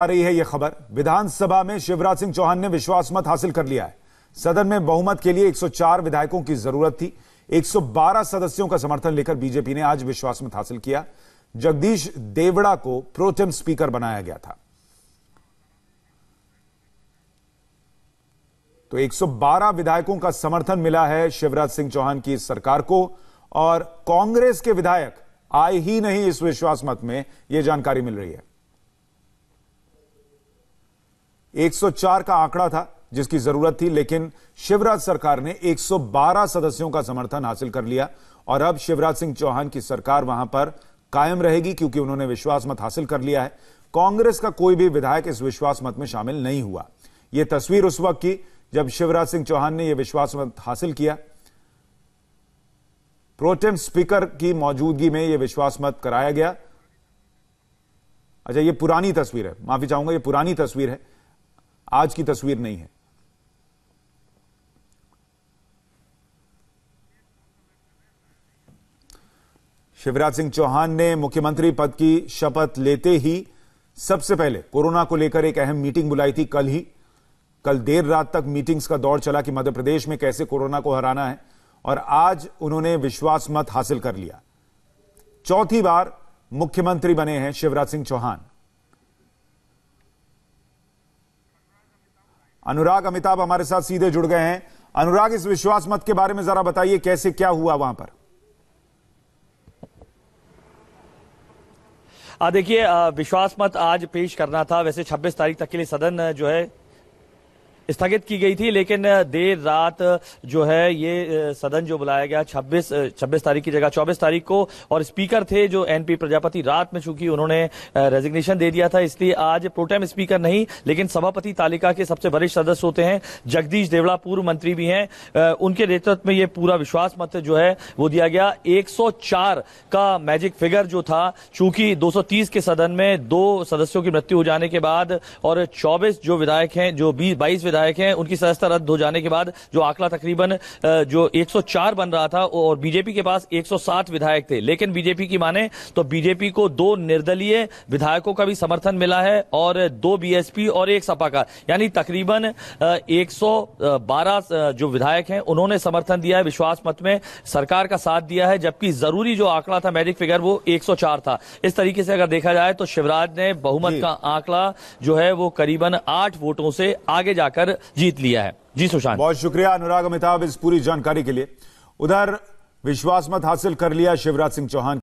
आ रही है यह खबर। विधानसभा में शिवराज सिंह चौहान ने विश्वास मत हासिल कर लिया है। सदन में बहुमत के लिए 104 विधायकों की ज़रूरत थी। 112 सदस्यों का समर्थन लेकर बीजेपी ने आज विश्वास मत हासिल किया। जगदीश देवड़ा को प्रोटेम स्पीकर बनाया गया था। तो 112 विधायकों का समर्थन मिला है शिवराज सिंह चौहान की सरकार को और कांग्रेस के विधायक आए ही नहीं इस विश्वास मत में। यह जानकारी मिल रही है। 104 का आंकड़ा था जिसकी ज़रूरत थी, लेकिन शिवराज सरकार ने 112 सदस्यों का समर्थन हासिल कर लिया और अब शिवराज सिंह चौहान की सरकार वहाँ पर कायम रहेगी क्योंकि उन्होंने विश्वास मत हासिल कर लिया है। कांग्रेस का कोई भी विधायक इस विश्वास मत में शामिल नहीं हुआ। यह तस्वीर उस वक्त की जब शिवराज सिंह चौहान ने यह विश्वास मत हासिल किया। प्रोटेम स्पीकर की मौजूदगी में यह विश्वास मत कराया गया। अच्छा यह पुरानी तस्वीर है। माफ़ी चाहूँगा यह पुरानी तस्वीर है। आज की तस्वीर नहीं है। शिवराज सिंह चौहान ने मुख्यमंत्री पद की शपथ लेते ही सबसे पहले कोरोना को लेकर एक अहम मीटिंग बुलाई थी कल ही। कल देर रात तक मीटिंग्स का दौर चला कि मध्य प्रदेश में कैसे कोरोना को हराना है और आज उन्होंने विश्वास मत हासिल कर लिया। चौथी बार मुख्यमंत्री बने हैं शिवराज सिंह चौहान। अनुराग, अमिताभ हमारे साथ सीधे जुड़ गए हैं। अनुराग, इस विश्वास मत के बारे में जरा बताइए, कैसे, क्या हुआ वहाँ पर? देखिए विश्वास मत आज पेश करना था। वैसे 26 तारीख तक के लिए सदन, जो है स्थगित की गई थी, लेकिन देर रात जो है, ये सदन जो बुलाया गया 26 26 तारीख की जगह 24 तारीख को, और स्पीकर थे जो एनपी प्रजापति, रात में चूँकि उन्होंने रेजिग्नेशन दे दिया था, इसलिए आज प्रोटेम स्पीकर नहीं, लेकिन सभापति तालिका के सबसे वरिष्ठ सदस्य होते हैं, जगदीश देवड़ा, पूर्व मंत्री भी हैं उनके नेतृत्व में ये पूरा विश्वास मत जो है, वो दिया गया। एक सौ चार का मैजिक फिगर जो था, चूँकि दो सौ तीस के सदन में दो सदस्यों की मृत्यु हो जाने के बाद, और चौबीस जो विधायक हैं, जो बीस, बाईस विधायक हैं उनकी सदस्यता रद्द हो जाने के बाद जो आंकड़ा तकरीबन जो 104 बन रहा था और बीजेपी के पास 160 विधायक थे। लेकिन बीजेपी की माने तो बीजेपी को दो निर्दलीय विधायकों का भी समर्थन मिला है और दो बीएसपी और एक सपा का। यानी तकरीबन 112 जो विधायक हैं उन्होंने समर्थन दिया है विश्वास मत में सरकार का साथ दिया है जबकि ज़रूरी जो आंकड़ा था मैजिक फिगर वो 104 था। इस तरीके से अगर देखा जाए तो शिवराज ने बहुमत का आंकड़ा जो है वो करीबन आठ वोटों से आगे जाकर कर जीत लिया है। जी सुशांत। बहुत शुक्रिया अनुराग अमिताभ इस पूरी जानकारी के लिए। उधर विश्वास मत हासिल कर लिया शिवराज सिंह चौहान।